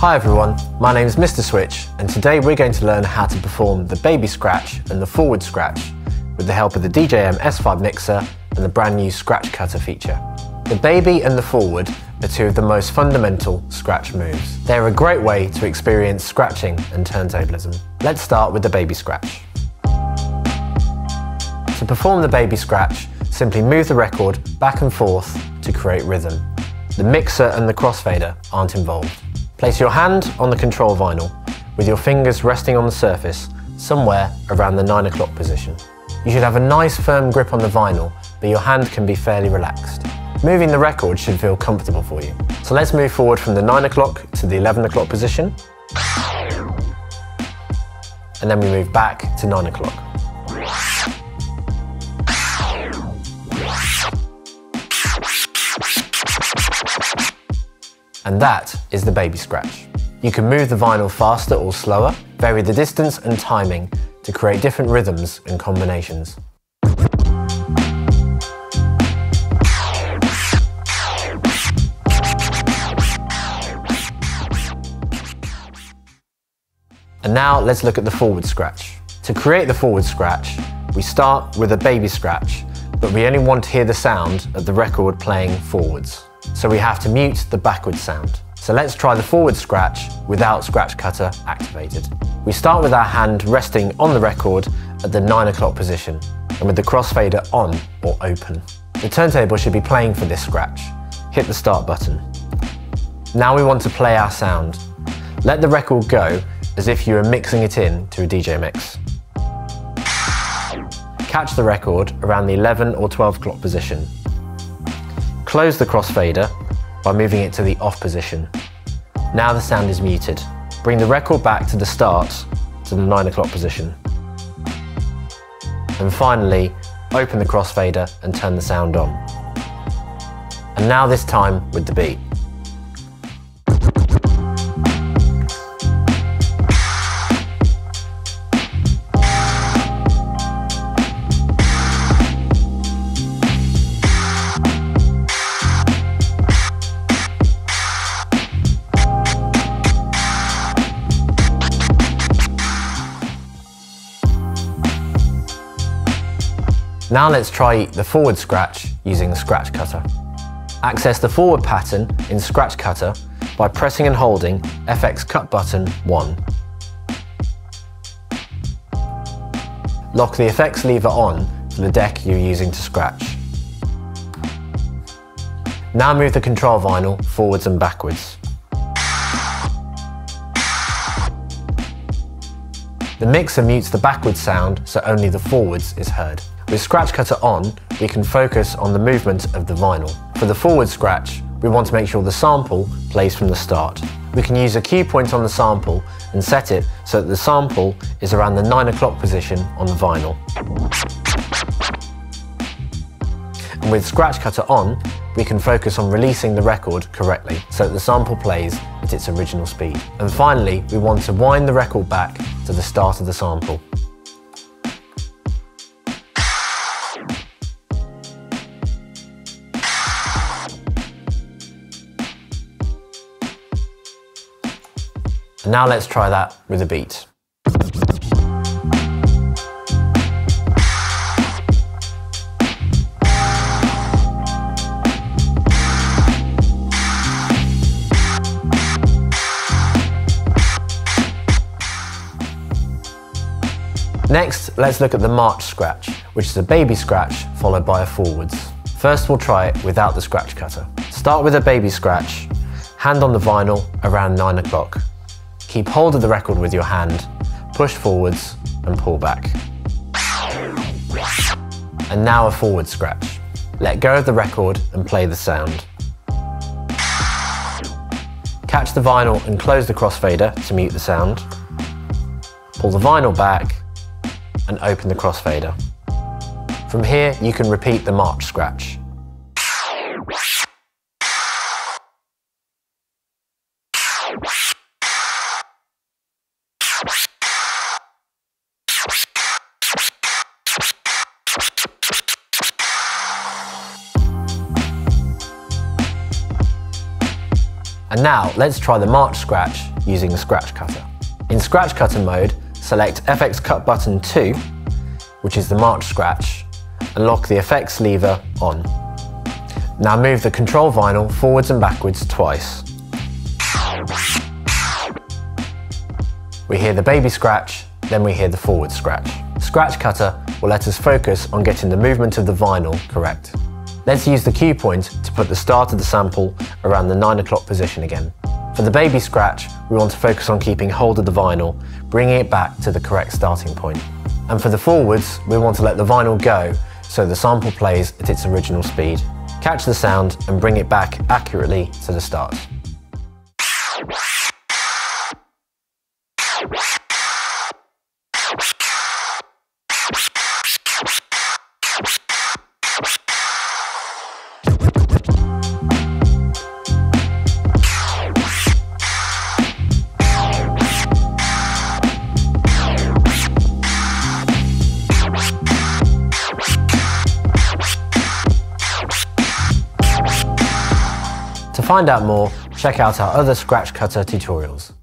Hi everyone, my name is Mr Switch and today we're going to learn how to perform the baby scratch and the forward scratch with the help of the DJM S5 mixer and the brand new scratch cutter feature. The baby and the forward are two of the most fundamental scratch moves. They're a great way to experience scratching and turntablism. Let's start with the baby scratch. To perform the baby scratch, simply move the record back and forth to create rhythm. The mixer and the crossfader aren't involved. Place your hand on the control vinyl with your fingers resting on the surface somewhere around the 9 o'clock position. You should have a nice firm grip on the vinyl, but your hand can be fairly relaxed. Moving the record should feel comfortable for you. So let's move forward from the 9 o'clock to the 11 o'clock position. And then we move back to 9 o'clock. And that is the baby scratch. You can move the vinyl faster or slower, vary the distance and timing to create different rhythms and combinations. And now let's look at the forward scratch. To create the forward scratch, we start with a baby scratch, but we only want to hear the sound of the record playing forwards so we have to mute the backward sound. So let's try the forward scratch without scratch cutter activated. We start with our hand resting on the record at the 9 o'clock position and with the crossfader on or open. The turntable should be playing for this scratch. Hit the start button. Now we want to play our sound. Let the record go as if you were mixing it in to a DJ mix. Catch the record around the 11 or 12 o'clock position Close the crossfader by moving it to the off position. Now the sound is muted. Bring the record back to the start to the 9 o'clock position. And finally, open the crossfader and turn the sound on. And now this time with the beat. Now let's try the forward scratch using the scratch cutter. Access the forward pattern in Scratch Cutter by pressing and holding FX cut button 1. Lock the effects lever on for the deck you're using to scratch. Now move the control vinyl forwards and backwards. The mixer mutes the backwards sound so only the forwards is heard. With Scratch Cutter on, we can focus on the movement of the vinyl. For the forward scratch, we want to make sure the sample plays from the start. We can use a cue point on the sample and set it so that the sample is around the 9 o'clock position on the vinyl. And with Scratch Cutter on, we can focus on releasing the record correctly so that the sample plays at its original speed. And finally, we want to wind the record back to the start of the sample. Now let's try that with a beat. Next, let's look at the march scratch, which is a baby scratch followed by a forwards. First, we'll try it without the scratch cutter. Start with a baby scratch, hand on the vinyl around 9 o'clock. Keep hold of the record with your hand, push forwards and pull back. And now a forward scratch. Let go of the record and play the sound. Catch the vinyl and close the crossfader to mute the sound. Pull the vinyl back and open the crossfader. From here, you can repeat the march scratch. And now let's try the March Scratch using the Scratch Cutter. In Scratch Cutter mode, select FX Cut button 2, which is the March Scratch, and lock the effects lever on. Now move the control vinyl forwards and backwards twice. We hear the baby scratch, then we hear the forward scratch. Scratch Cutter will let us focus on getting the movement of the vinyl correct. Let's use the cue point to put the start of the sample around the 9 o'clock position again. For the baby scratch, we want to focus on keeping hold of the vinyl, bringing it back to the correct starting point. And for the forwards, we want to let the vinyl go so the sample plays at its original speed. Catch the sound and bring it back accurately to the start. To find out more, check out our other Scratch Cutter tutorials.